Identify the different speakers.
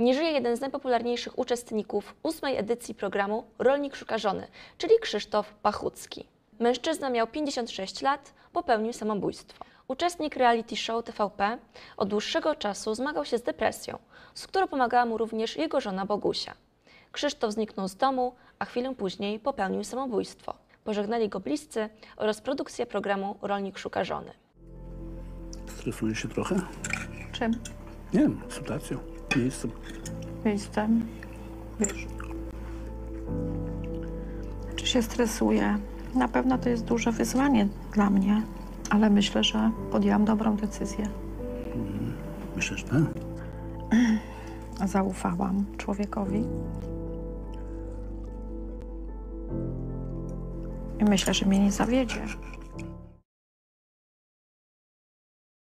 Speaker 1: Nie żyje jeden z najpopularniejszych uczestników ósmej edycji programu Rolnik Szuka Żony, czyli Krzysztof Pachucki. Mężczyzna miał 56 lat, popełnił samobójstwo. Uczestnik reality show TVP od dłuższego czasu zmagał się z depresją, z którą pomagała mu również jego żona Bogusia. Krzysztof zniknął z domu, a chwilę później popełnił samobójstwo. Pożegnali go bliscy oraz produkcja programu Rolnik Szuka Żony.
Speaker 2: Stresuje się trochę?
Speaker 3: Czym?
Speaker 2: Nie wiem, sytuacją, Miejscem.
Speaker 3: Wiesz. Czy się stresuję? Na pewno to jest duże wyzwanie dla mnie, ale myślę, że podjęłam dobrą decyzję.
Speaker 2: Myślę, że tak.
Speaker 3: Zaufałam człowiekowi. I myślę, że mnie nie zawiedzie.